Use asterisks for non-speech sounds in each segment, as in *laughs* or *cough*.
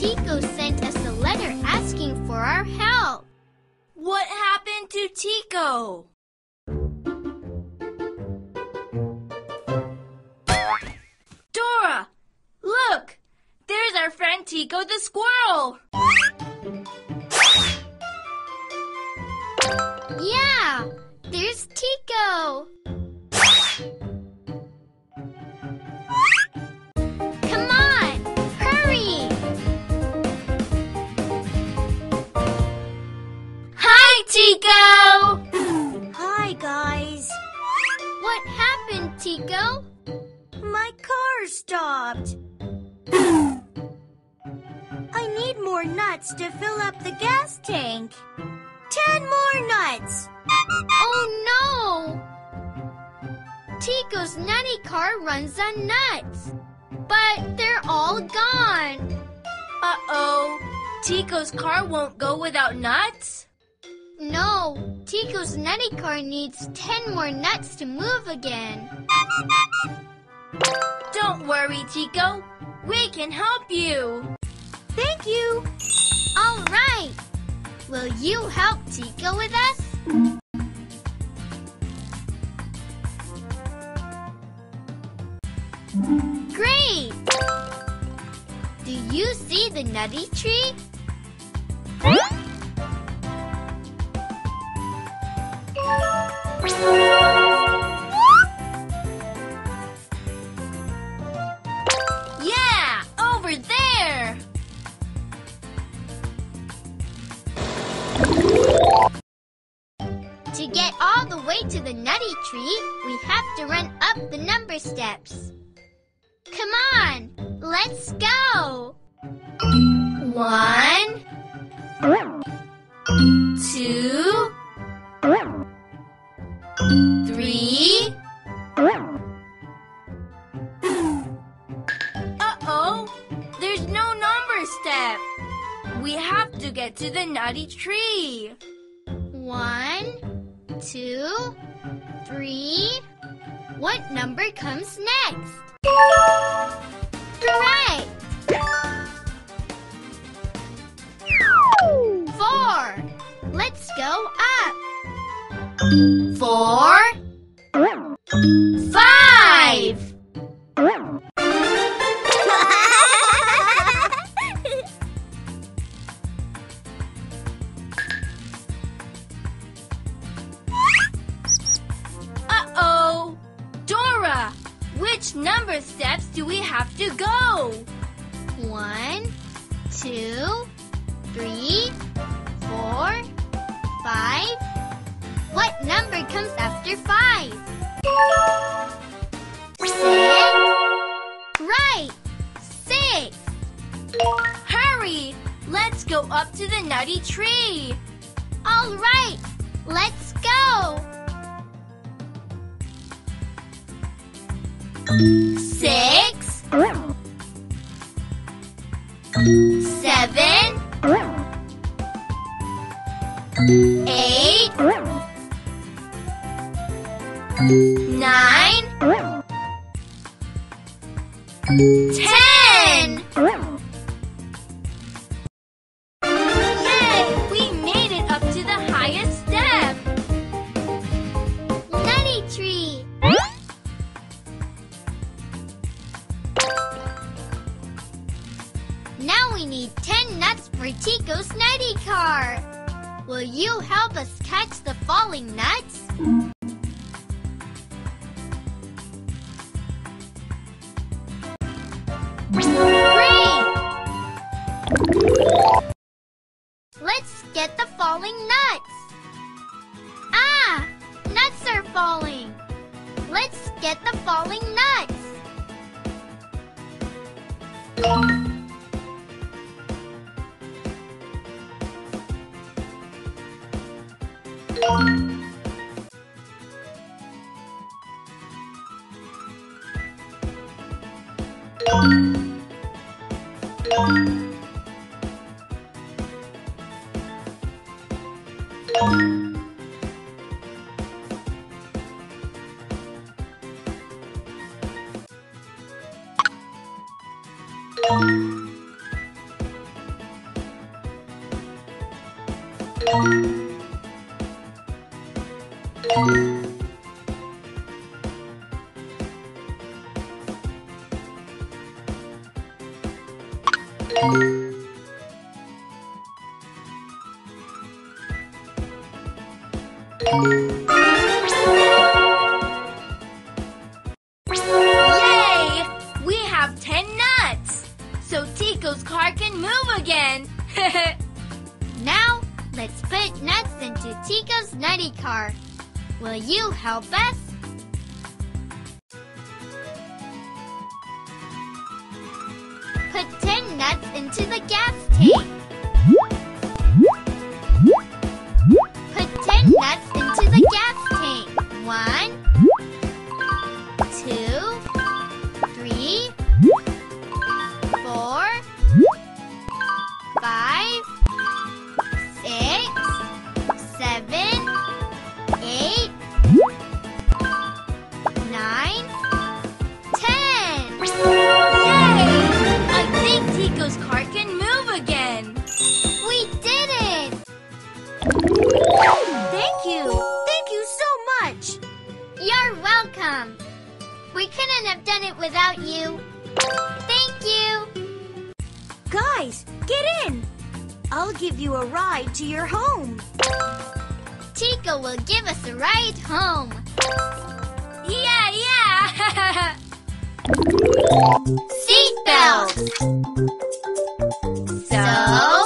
Tico sent us a letter asking for our help. What happened to Tico? Dora, look! There's our friend Tico the squirrel. Yeah, there's Tico. Tico! *gasps* Hi, guys. What happened, Tico? My car stopped. *gasps* I need more nuts to fill up the gas tank. Ten more nuts. Oh no! Tico's nutty car runs on nuts, but they're all gone. Uh-oh. Tico's car won't go without nuts? No, Tico's nutty car needs 10 more nuts to move again. Don't worry, Tico. We can help you. Thank you. All right. Will you help Tico with us? Great! Do you see the nutty tree? Two, three. What number comes next? Correct! Four. Let's go up. Four, tree. All right. We need 10 nuts for Tico's nutty car. Will you help us catch the falling nuts? Thank you. So Tico's car can move again! *laughs* Now, let's put nuts into Tico's nutty car. Will you help us? Put 10 nuts into the gas tank. Thank you. Thank you so much. You're welcome. We couldn't have done it without you. Thank you. Guys, get in. I'll give you a ride to your home. Tico will give us a ride home. Yeah, yeah! *laughs* Seatbelts! So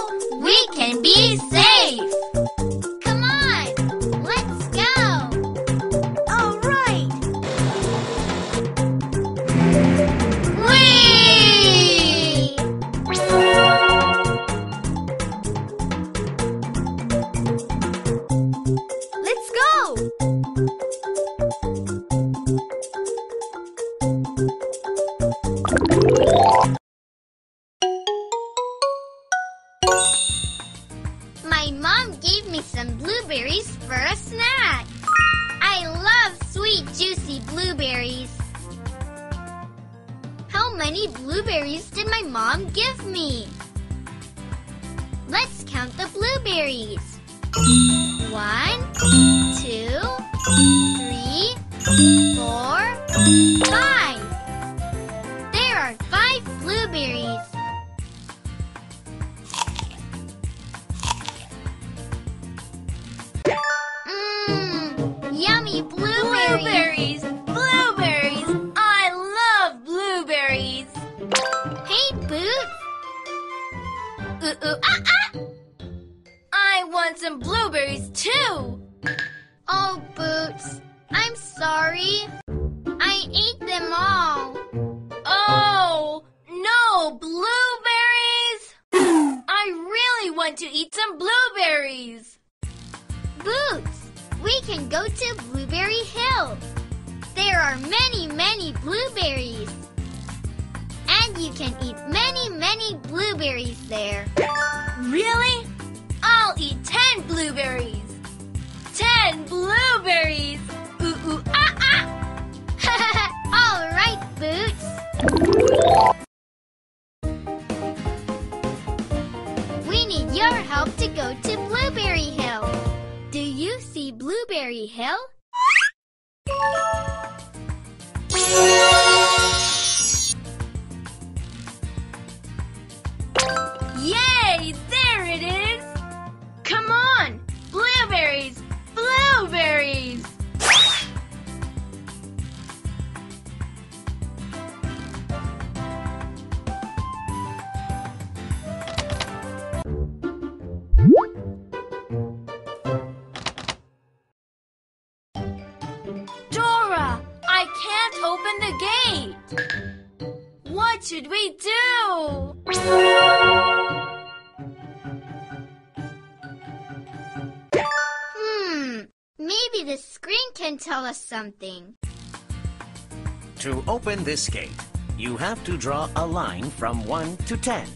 I can't open the gate! What should we do? Hmm, maybe the screen can tell us something. To open this gate, you have to draw a line from 1 to 10.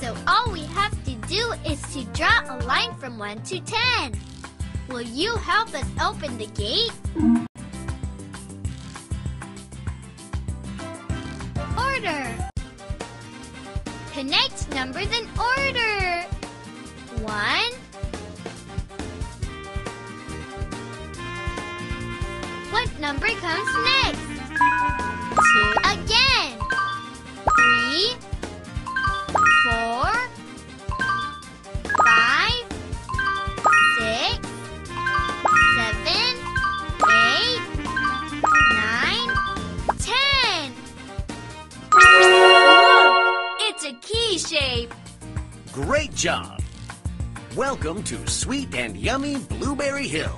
So all we have to do is to draw a line from 1 to 10. Will you help us open the gate? the next numbers in order. One. What number comes next? To sweet and yummy Blueberry Hill.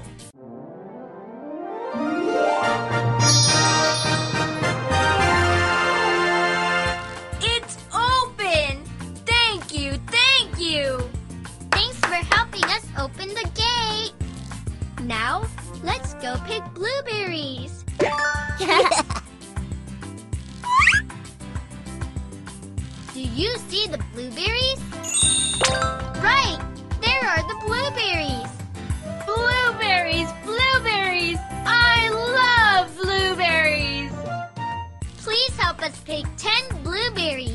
It's open! Thank you, thank you! Thanks for helping us open the gate. Now, let's go pick blueberries. *laughs* Do you see the blueberries? Pick 10 blueberries.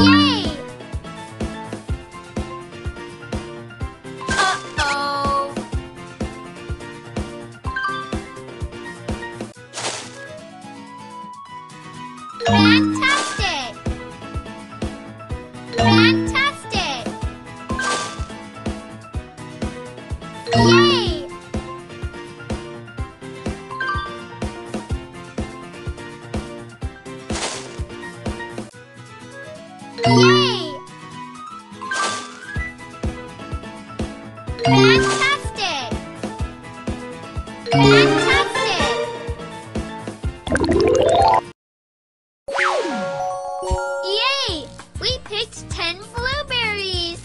Yay! 10 blueberries.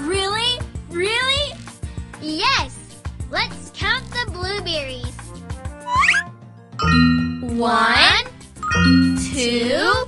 Really? Really? Yes. Let's count the blueberries. One, two,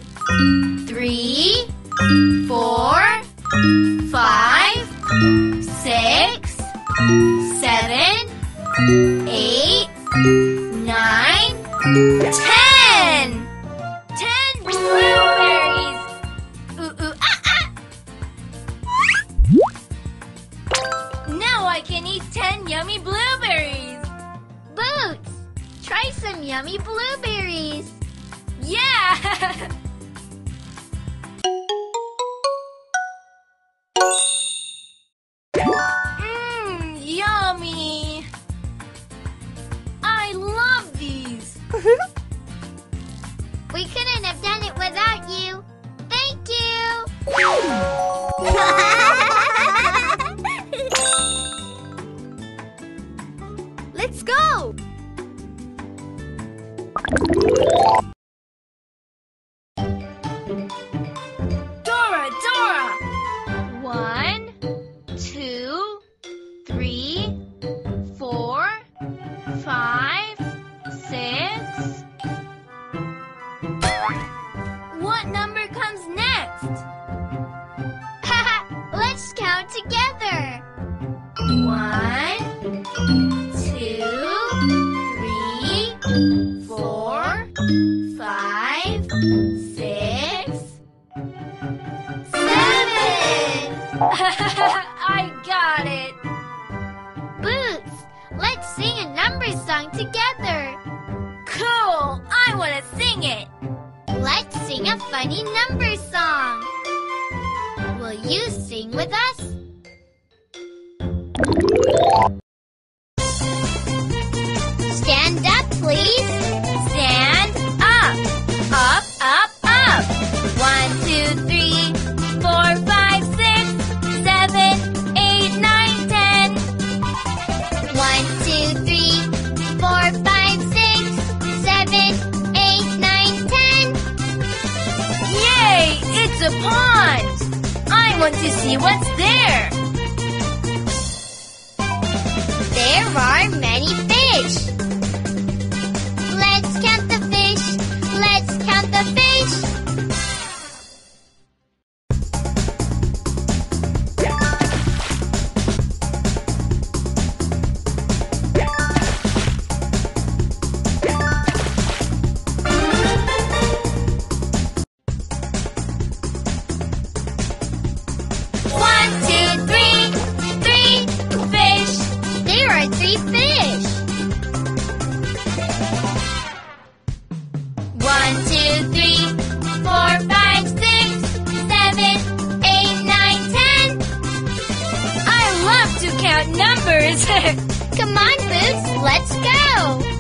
together. want to see what's there. There are many fish. *laughs* Come on, Boots, let's go.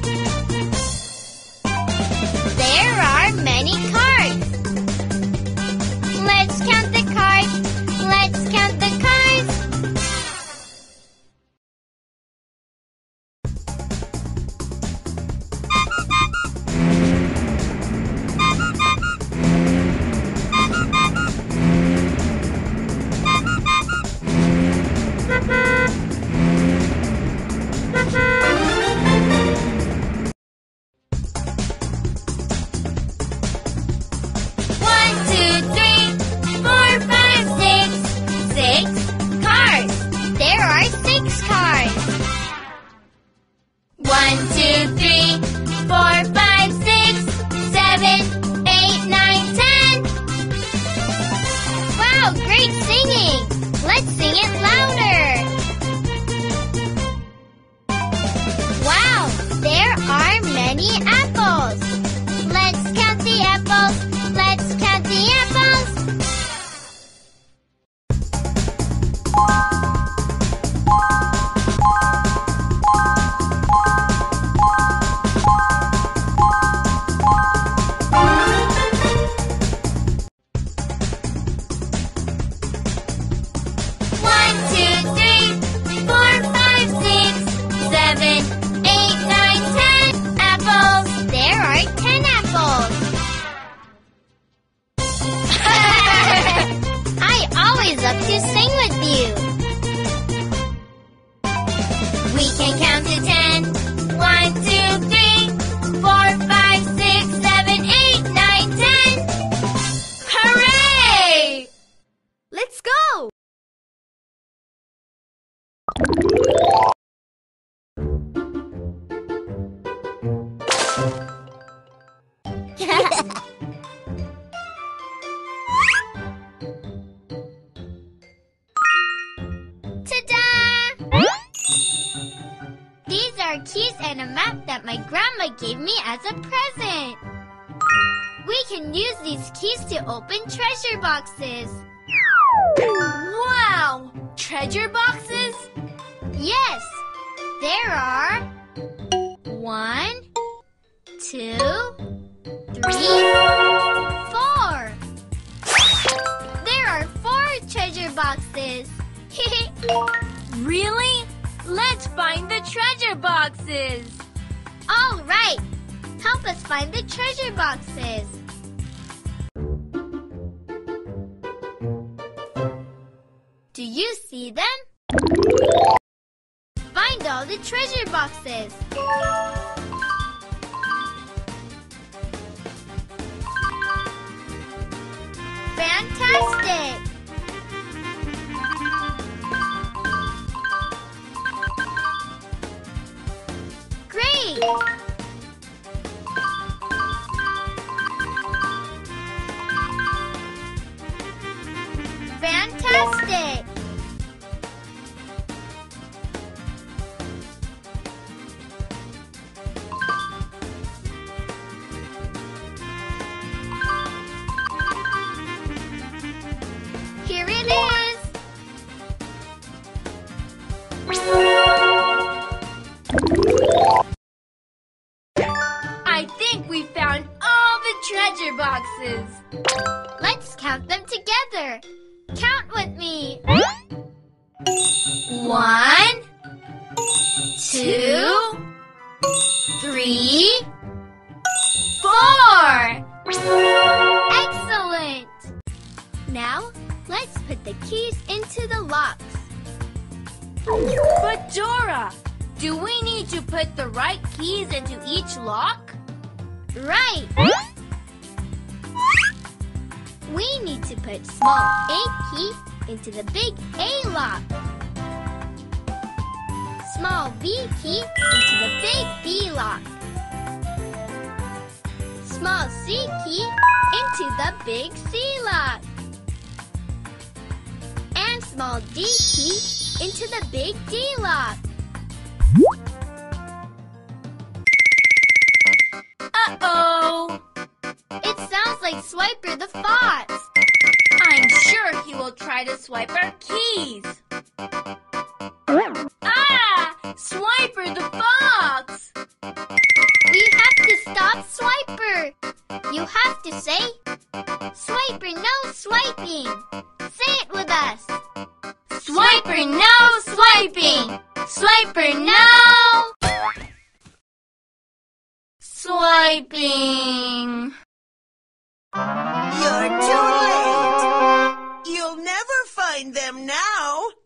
my grandma gave me as a present. We can use these keys to open treasure boxes. Wow! Treasure boxes? Yes. There are one, two, three, four. There are four treasure boxes. *laughs* really? Let's find the treasure boxes. Let's find the treasure boxes. Do you see them? Find all the treasure boxes. Fantastic! Great! you Small B key into the big B lock. Small C key into the big C lock. And small D key into the big D lock. Uh-oh! It sounds like Swiper the Fox. I'm sure he will try to swipe Swiping. You're too late. You'll never find them now. *laughs*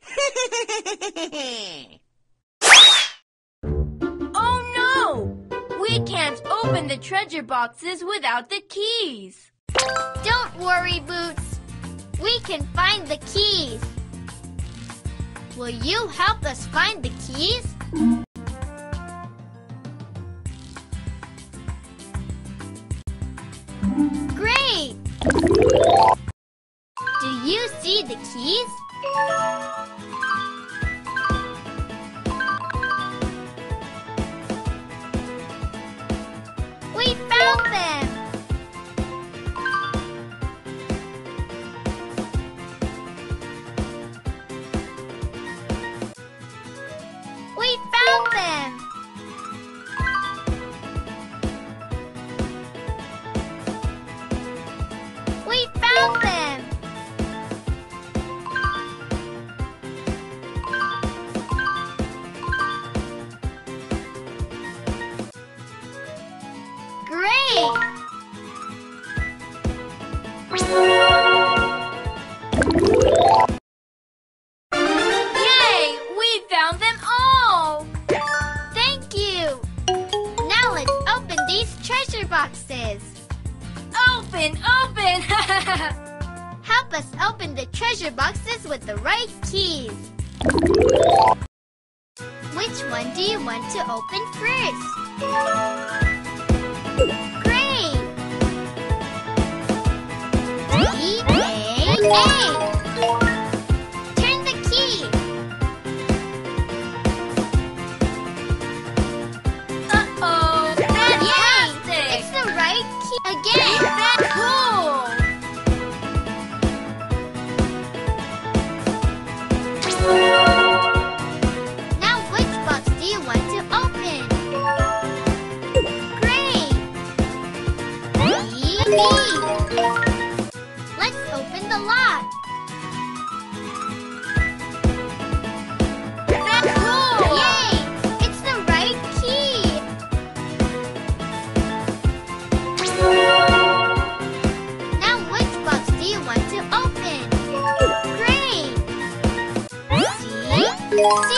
Oh no! We can't open the treasure boxes without the keys. Don't worry, Boots. We can find the keys. Will you help us find the keys? Great! Do you see the keys? Boxes. Open, open! *laughs* Help us open the treasure boxes with the right keys. Which one do you want to open first? Great! D C,